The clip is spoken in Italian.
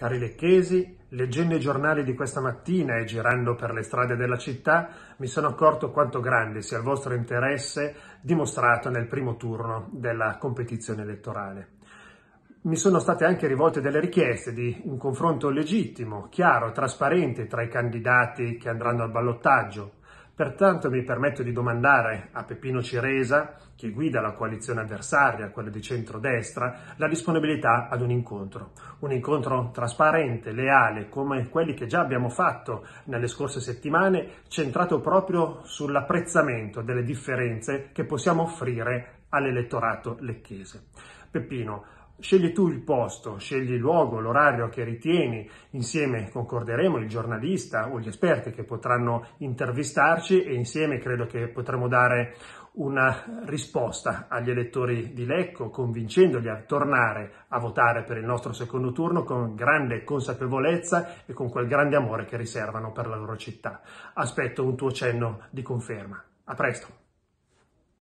Cari lecchesi, leggendo i giornali di questa mattina e girando per le strade della città, mi sono accorto quanto grande sia il vostro interesse dimostrato nel primo turno della competizione elettorale. Mi sono state anche rivolte delle richieste di un confronto legittimo, chiaro, trasparente tra i candidati che andranno al ballottaggio, Pertanto mi permetto di domandare a Peppino Ciresa, che guida la coalizione avversaria, quella di centrodestra, la disponibilità ad un incontro. Un incontro trasparente, leale, come quelli che già abbiamo fatto nelle scorse settimane, centrato proprio sull'apprezzamento delle differenze che possiamo offrire all'elettorato lecchese. Peppino, Scegli tu il posto, scegli il luogo, l'orario che ritieni, insieme concorderemo il giornalista o gli esperti che potranno intervistarci e insieme credo che potremo dare una risposta agli elettori di Lecco, convincendoli a tornare a votare per il nostro secondo turno con grande consapevolezza e con quel grande amore che riservano per la loro città. Aspetto un tuo cenno di conferma. A presto!